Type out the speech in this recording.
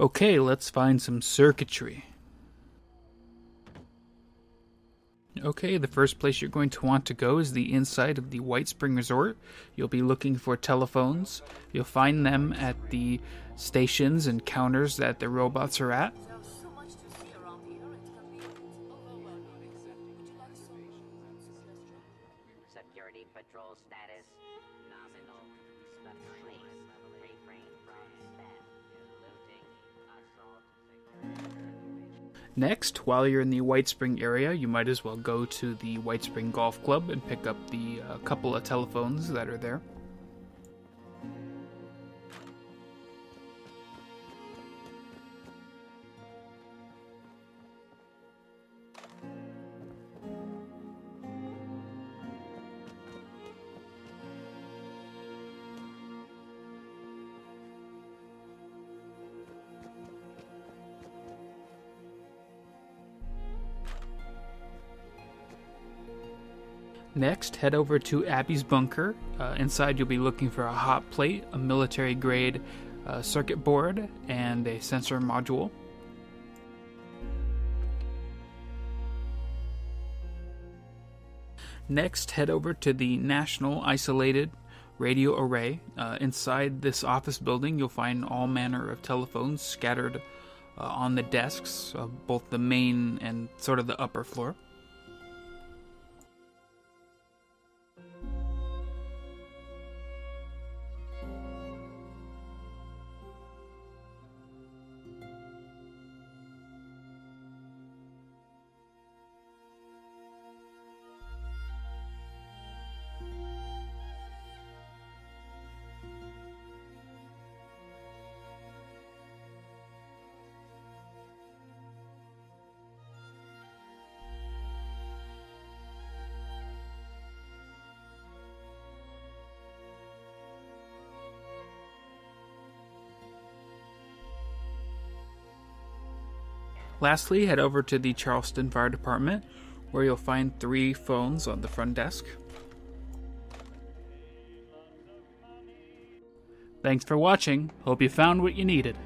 Okay, let's find some circuitry. Okay, the first place you're going to want to go is the inside of the Whitespring Resort. You'll be looking for telephones. You'll find them at the stations and counters that the robots are at. Security patrol status nominal. Next, while you're in the Whitespring area, you might as well go to the Whitespring Golf Club and pick up the uh, couple of telephones that are there. Next, head over to Abbie's bunker. Uh, inside, you'll be looking for a hot plate, a military grade uh, circuit board, and a sensor module. Next, head over to the National Isolated Radio Array. Uh, inside this office building, you'll find all manner of telephones scattered uh, on the desks of both the main and sort of the upper floor. Lastly, head over to the Charleston Fire Department, where you'll find three phones on the front desk. Thanks for watching. Hope you found what you needed.